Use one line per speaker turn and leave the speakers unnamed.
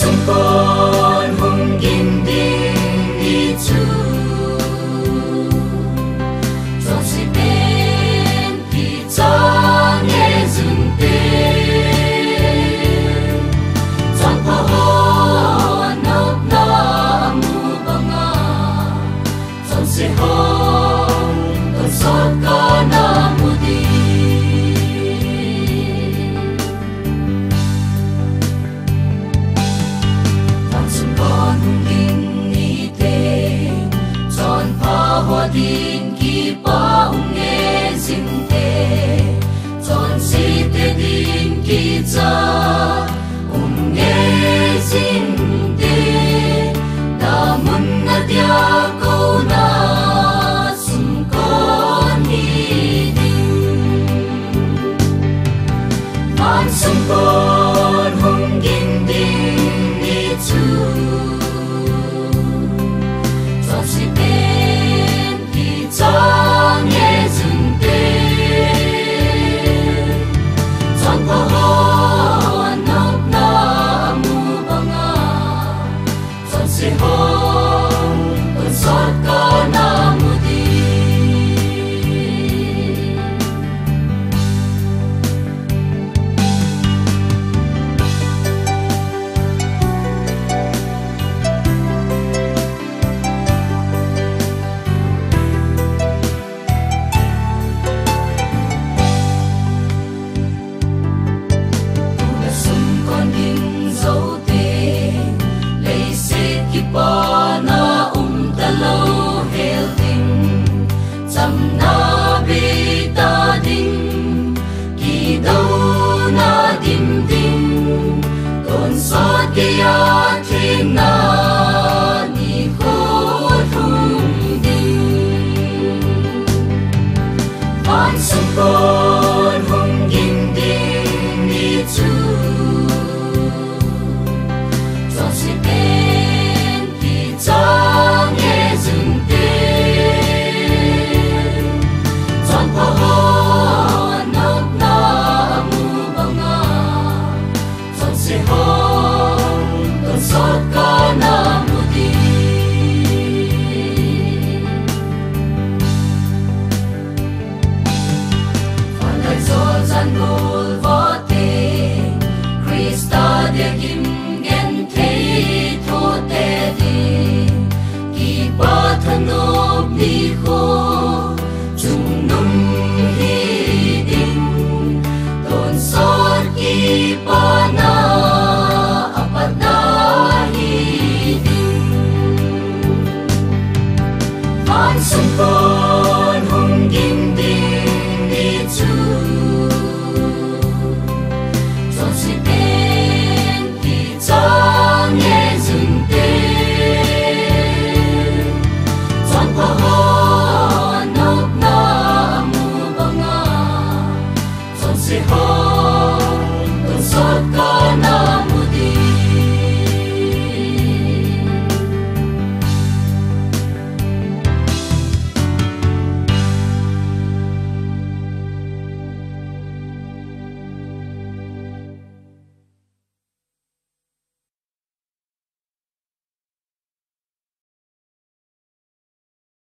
simple. Van